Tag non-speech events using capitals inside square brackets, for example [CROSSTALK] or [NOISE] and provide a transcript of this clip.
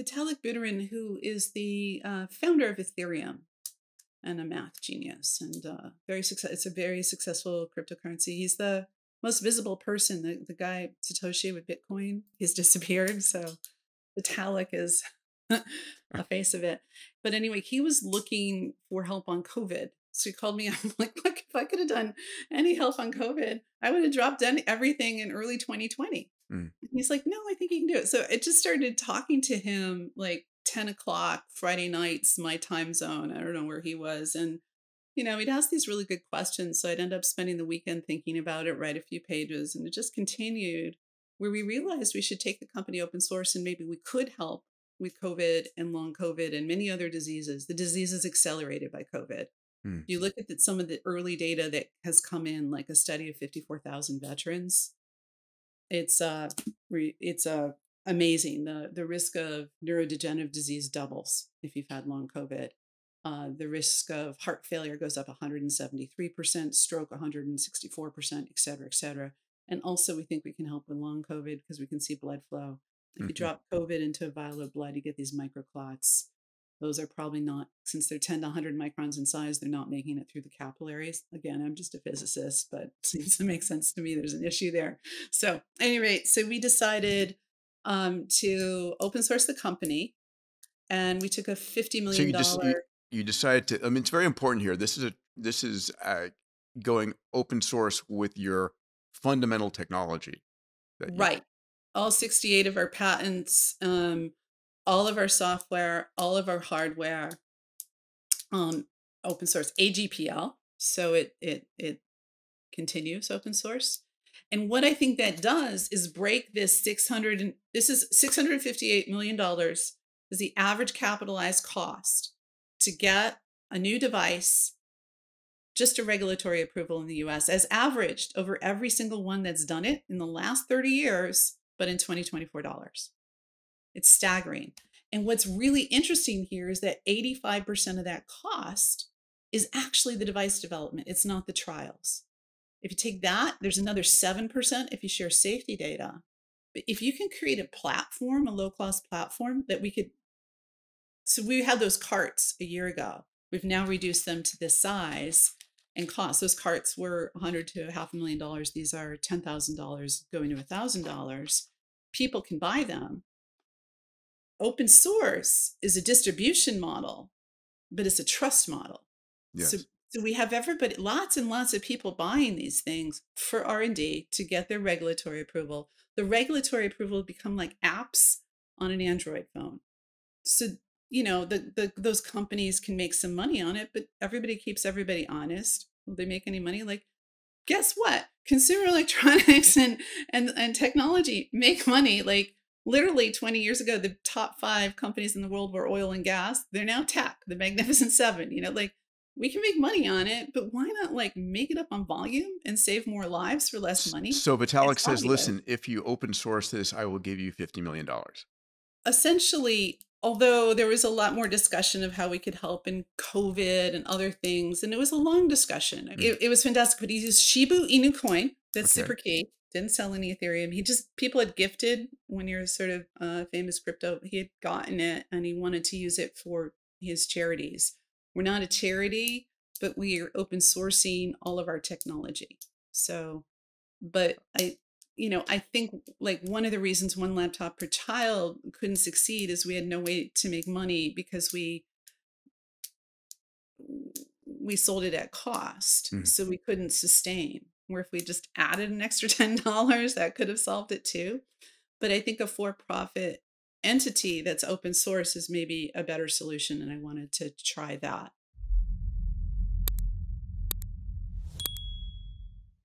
Vitalik Buterin, who is the uh, founder of Ethereum and a math genius and uh, very success. It's a very successful cryptocurrency. He's the most visible person. The, the guy Satoshi with Bitcoin, he's [LAUGHS] disappeared. So Vitalik is [LAUGHS] the face of it. But anyway, he was looking for help on COVID. So he called me. [LAUGHS] I'm like, look, if I could have done any help on COVID, I would have dropped everything in early 2020. Mm. He's like, no, I think you can do it. So it just started talking to him like 10 o'clock Friday nights, my time zone. I don't know where he was. And, you know, he'd ask these really good questions. So I'd end up spending the weekend thinking about it, write a few pages, and it just continued where we realized we should take the company open source and maybe we could help with COVID and long COVID and many other diseases. The diseases accelerated by COVID. Mm. You look at the, some of the early data that has come in, like a study of 54,000 veterans. It's uh, it's uh, amazing. The the risk of neurodegenerative disease doubles if you've had long COVID. Uh, the risk of heart failure goes up 173%, stroke 164%, et cetera, et cetera. And also, we think we can help with long COVID because we can see blood flow. If you mm-hmm. drop COVID into a vial of blood, you get these microclots. Those are probably not, since they're 10 to 100 microns in size, they're not making it through the capillaries. Again, I'm just a physicist, but [LAUGHS] seems to make sense to me. There's an issue there. So, at any rate, so we decided um, to open source the company, and we took a fifty million so you, just, you, you, decided to. I mean, it's very important here. This is a this is uh, going open source with your fundamental technology. Right. All sixty eight of our patents, um, all of our software, all of our hardware, um, open source AGPL. So it it it continues open source. And what I think that does is break this 600 and this is 658 million dollars is the average capitalized cost to get a new device just a regulatory approval in the US as averaged over every single one that's done it in the last 30 years but in 2024 dollars. It's staggering. And what's really interesting here is that 85% of that cost is actually the device development. It's not the trials. If you take that, there's another 7% if you share safety data. But if you can create a platform, a low cost platform that we could, so we had those carts a year ago. We've now reduced them to this size and cost. Those carts were 100 to half a million dollars. These are $10,000 going to $1,000. People can buy them. Open source is a distribution model, but it's a trust model. Yes. So so we have everybody, lots and lots of people buying these things for R&D to get their regulatory approval. The regulatory approval become like apps on an Android phone. So, you know, the, the those companies can make some money on it, but everybody keeps everybody honest. Will they make any money? Like, guess what? Consumer [LAUGHS] electronics and and and technology make money. Like literally 20 years ago, the top five companies in the world were oil and gas. They're now tech, the Magnificent Seven. You know, like we can make money on it, but why not like make it up on volume and save more lives for less money? So Vitalik says, listen, if you open source this, I will give you $50 million. Essentially, although there was a lot more discussion of how we could help in COVID and other things, and it was a long discussion. Mm. It, it, was fantastic, but he used Shiba Inu coin. That's okay. super key. Didn't sell any Ethereum. He just, people had gifted when you're sort of uh, famous crypto, he had gotten it and he wanted to use it for his charities. We're not a charity, but we are open sourcing all of our technology. So, but I, you know, I think like one of the reasons one laptop per child couldn't succeed is we had no way to make money because we we sold it at cost, mm-hmm. so we couldn't sustain. Where if we just added an extra [LAUGHS] ten dollars, that could have solved it too. But I think a for-profit entity that's open source is maybe a better solution and i wanted to try that